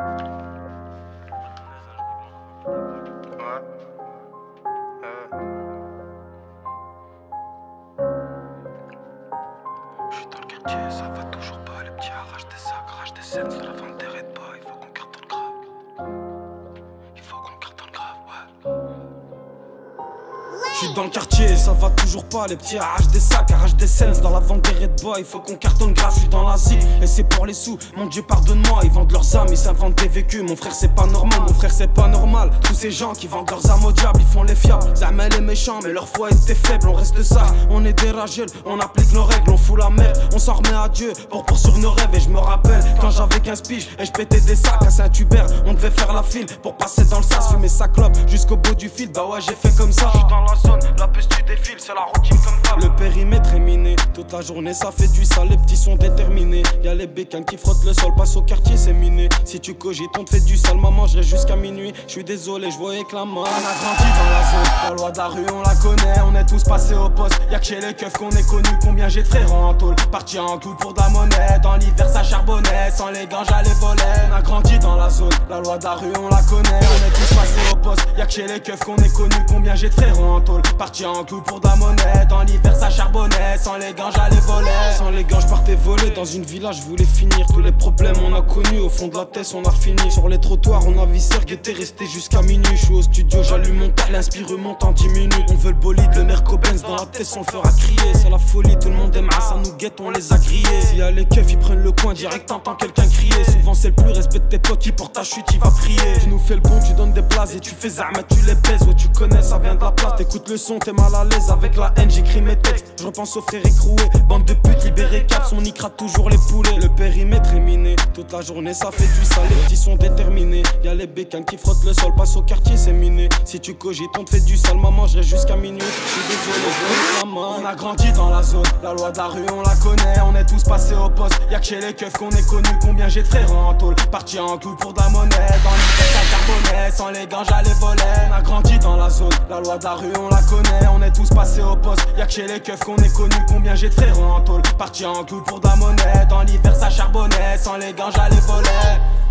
Je suis dans le quartier, ça va toujours pas. Les petits arrachent des sacs, arrachent des scènes, ça la fin suis dans le quartier, ça va toujours pas. Les petits arrachent des sacs, arrachent des scènes dans la vente des Red. Il faut qu'on cartonne grave, je suis dans la zig et c'est pour les sous. Mon Dieu, pardonne-moi, ils vendent leurs âmes, ils s'inventent des vécus. Mon frère, c'est pas normal, mon frère, c'est pas normal. Tous ces gens qui vendent leurs âmes au diable, ils font les fiables. Zamel est méchant, mais leur foi était faible. On reste ça, on est des on applique nos règles, on fout la merde. On s'en remet à Dieu pour poursuivre nos rêves. Et je me rappelle quand j'avais 15 piges et je pétais des sacs à Saint-Hubert. On devait faire la file pour passer dans le sas, fumer sa clope jusqu'au bout du fil. Bah ouais, j'ai fait comme ça. Je dans la zone, la peste tu défiles, c'est la routine comme ça. Le périmètre est miné, toute la journée ça fait du sale. Les petits sont déterminés. Y'a les bécanes qui frottent le sol, passe au quartier, c'est miné. Si tu cogites, on te fait du sale, maman, jusqu'à minuit. Je suis désolé, je voyais que la main. On a grandi dans la zone, la loi de la rue, on la connaît. On est tous passés au poste. Y'a que chez les keufs qu'on est connus. Combien j'ai de frères en tôle, parti en coup pour de la monnaie. Dans l'hiver, ça charbonnait, sans les gants, j'allais voler. On a grandi dans la zone, la loi de la rue, on la connaît. On est tous passés au poste. Y'a que chez les keufs qu'on est connus. Combien j'ai de frères en tôle, parti en coup pour de la monnaie. Dans l'hiver, ça charbonnait, sans les gants, j'allais voler. Sans les gants, je partais voler. Dans une villa, je voulais finir. Tous les problèmes, on a connu. Au fond de la tête, on a fini. Sur les trottoirs, on a vissé, était resté jusqu'à minuit. Je suis au studio, j'allume mon tel, l'inspire en 10 minutes. On veut le bolide, le Merco Benz dans la tête, on le fera crier. C'est la folie, tout le monde aime ça nous guette, on les a grillés. S'il y a les keufs, ils prennent le coin direct, t'entends quelqu'un crier. Souvent, c'est le plus respect de tes potes qui pour ta chute, il va prier. Tu nous fais le bon, tu donnes des places et tu fais zahmet, tu les pèses. Ouais, tu connais, ça vient de la place. T'écoutes le son, t'es mal à l'aise avec la haine, j'écris mes textes. Je repense aux frères écroués, bande de putes libérées, caps, on y toujours les poulets. Le périmètre est miné, toute la journée ça fait du sale, les petits sont déterminés. Y'a les bécanes qui frottent le sol, passe au quartier, c'est miné. Si tu cogites, on te fait du sale, maman, je jusqu'à minuit. Je suis désolé, je la main. On a grandi dans la zone, la loi de la rue, on la connaît. On est tous passés au poste, y'a que chez les keufs qu'on est connus. Combien j'ai de frères en tôle, parti en coup pour de la monnaie. Dans l'hiver, ça sans les gants, j'allais voler. On a grandi dans la zone, la loi de la rue, on la connaît. On est tous passés au poste, y'a que chez les keufs qu'on est connus. Combien j'ai de frères en tôle, parti en coup pour de la monnaie. Dans l'hiver, ça charbonnait, sans les gants, j'allais voler.